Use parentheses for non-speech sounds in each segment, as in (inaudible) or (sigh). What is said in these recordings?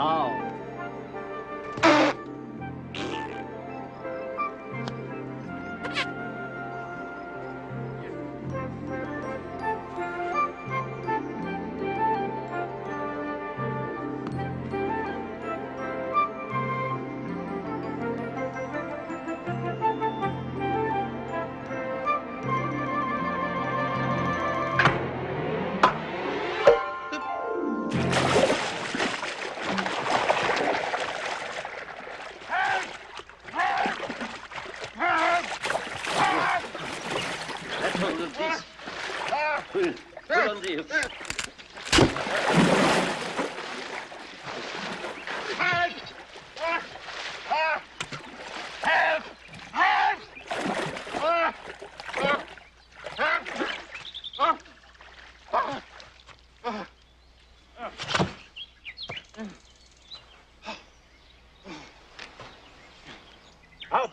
Oh. Out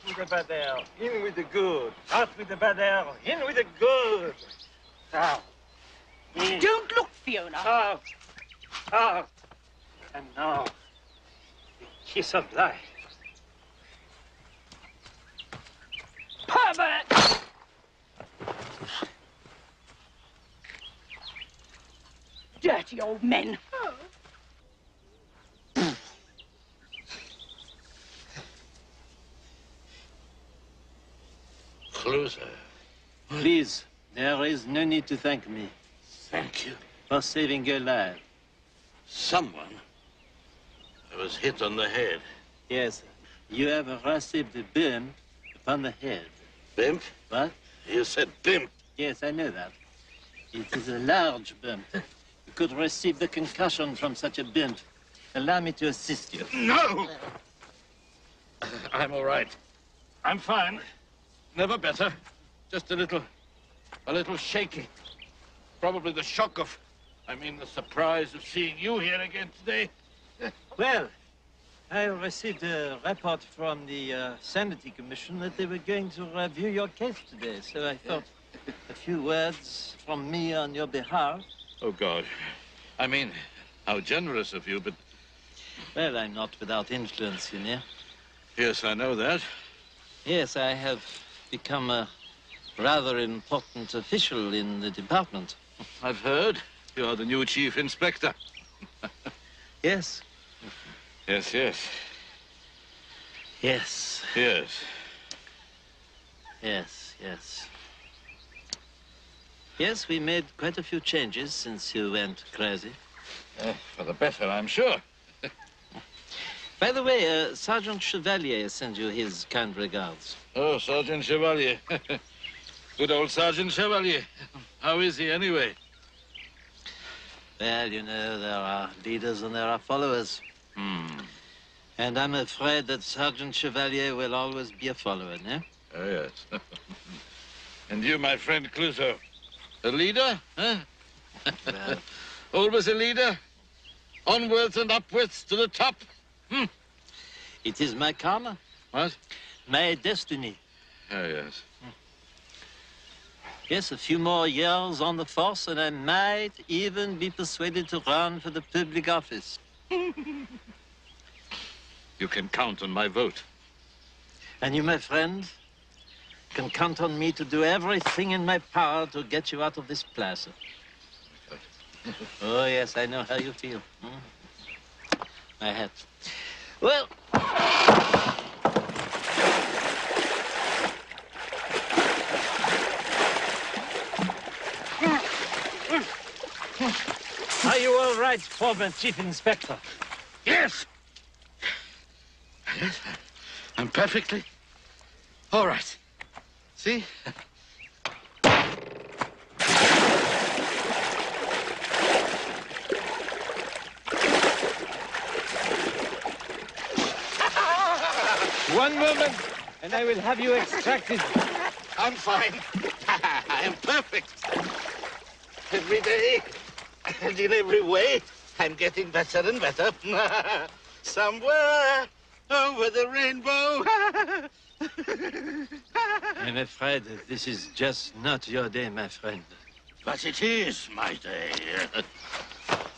with the bad air, in with the good. Out with the bad air, in with the good. Out. In. Don't look, Fiona. Oh. Oh. And now, the kiss of life. Pervert! Dirty old men. Oh. Closer. Please, there is no need to thank me Thank you. for saving your life. Someone was hit on the head. Yes, you have received a burn upon the head. Bimp? What? You said bimp. Yes, I know that. It is a large bump. You could receive the concussion from such a bump. Allow me to assist you. No! (sighs) I'm all right. I'm fine. Never better. Just a little, a little shaky. Probably the shock of, I mean, the surprise of seeing you here again today. (laughs) Well, I received a report from the uh, Sanity Commission that they were going to review your case today. So I thought a few words from me on your behalf. Oh, God. I mean, how generous of you, but Well, I'm not without influence, you know. yes, I know that. Yes, I have become a rather important official in the department. I've heard you're the new chief inspector. Yes. Yes, yes, Yes. yes. Yes, yes. Yes, we made quite a few changes since you went crazy. Eh, for the better, I'm sure. (laughs) By the way, uh, Sergeant Chevalier sends you his kind regards. Oh, Sergeant Chevalier. (laughs) Good old Sergeant Chevalier. How is he anyway? Well, you know, there are leaders and there are followers. Hmm. And I'm afraid that Sergeant Chevalier will always be a follower, no? Oh, yes. (laughs) and you, my friend Clouseau, a leader, huh? Well, (laughs) Always a leader? Onwards and upwards to the top? it is my karma, What? my destiny. Oh, yes. Yes, a few more years on the force, and I might even be persuaded to run for the public office. (laughs) You can count on my vote. And you, my friend, can count on me to do everything in my power to get you out of this plaza. (laughs) oh, yes, I know how you feel. Hmm? My hat. Well, are you all right, former chief inspector? Yes! Yes, I'm perfectly all right. See? One moment, and I will have you extracted. I'm fine. (laughs) I am perfect. Every day and in every way. I'm getting better and better. (laughs) Somewhere over the rainbow. (laughs) I'm afraid this is just not your day, my friend. but it is my day. (laughs)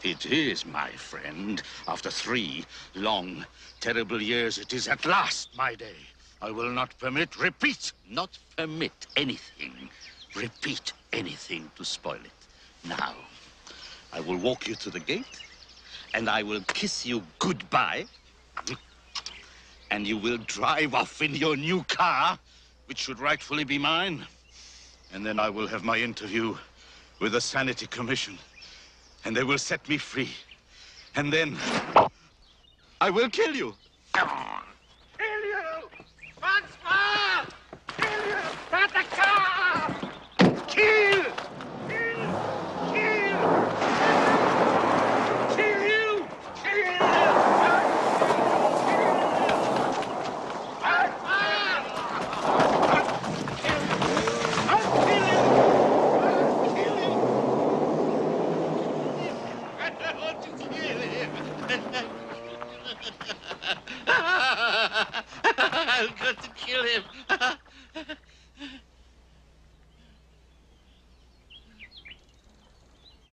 It is, my friend. After three long, terrible years, it is at last my day. I will not permit, repeat, not permit anything, repeat anything to spoil it. Now, I will walk you to the gate, and I will kiss you goodbye. And you will drive off in your new car, which should rightfully be mine. And then I will have my interview with the Sanity Commission. And they will set me free. And then I will kill you.